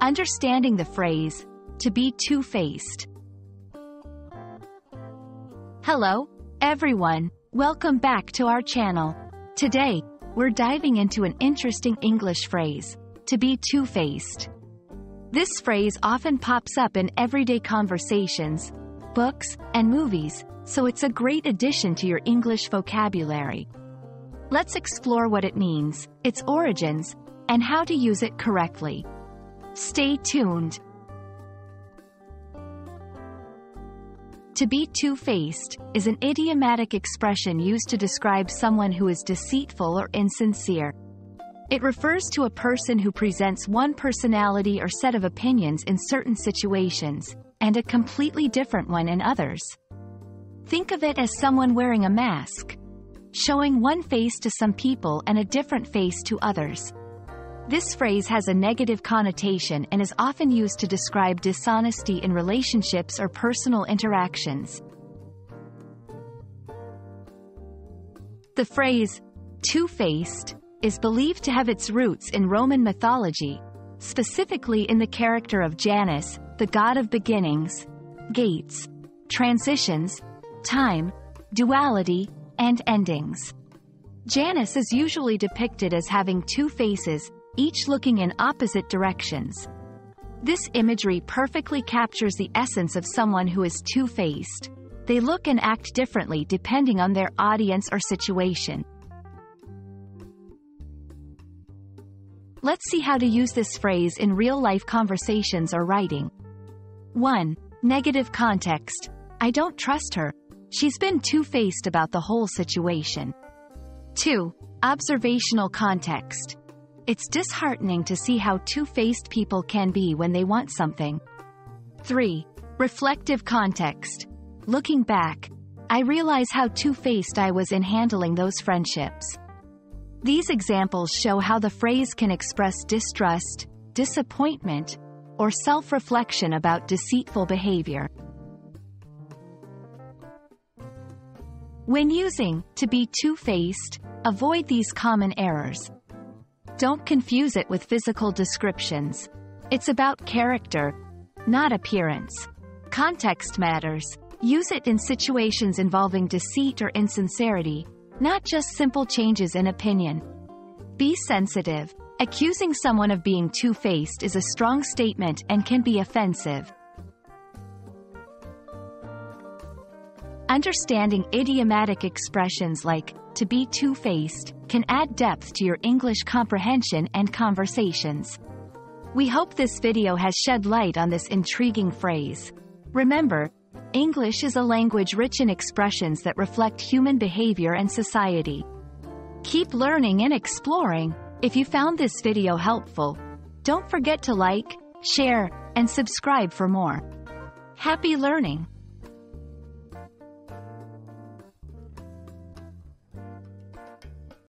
Understanding the phrase, to be two-faced. Hello, everyone. Welcome back to our channel. Today, we're diving into an interesting English phrase, to be two-faced. This phrase often pops up in everyday conversations, books, and movies, so it's a great addition to your English vocabulary. Let's explore what it means, its origins, and how to use it correctly. Stay tuned. To be two-faced is an idiomatic expression used to describe someone who is deceitful or insincere. It refers to a person who presents one personality or set of opinions in certain situations, and a completely different one in others. Think of it as someone wearing a mask, showing one face to some people and a different face to others. This phrase has a negative connotation and is often used to describe dishonesty in relationships or personal interactions. The phrase, two-faced, is believed to have its roots in Roman mythology, specifically in the character of Janus, the god of beginnings, gates, transitions, time, duality, and endings. Janus is usually depicted as having two faces, each looking in opposite directions. This imagery perfectly captures the essence of someone who is two-faced. They look and act differently depending on their audience or situation. Let's see how to use this phrase in real-life conversations or writing. 1. Negative context. I don't trust her. She's been two-faced about the whole situation. 2. Observational context. It's disheartening to see how two-faced people can be when they want something. 3. Reflective context. Looking back, I realize how two-faced I was in handling those friendships. These examples show how the phrase can express distrust, disappointment, or self-reflection about deceitful behavior. When using to be two-faced, avoid these common errors. Don't confuse it with physical descriptions. It's about character, not appearance. Context matters. Use it in situations involving deceit or insincerity, not just simple changes in opinion. Be sensitive. Accusing someone of being two-faced is a strong statement and can be offensive. Understanding idiomatic expressions like to be two-faced can add depth to your English comprehension and conversations. We hope this video has shed light on this intriguing phrase. Remember, English is a language rich in expressions that reflect human behavior and society. Keep learning and exploring. If you found this video helpful, don't forget to like, share, and subscribe for more. Happy learning!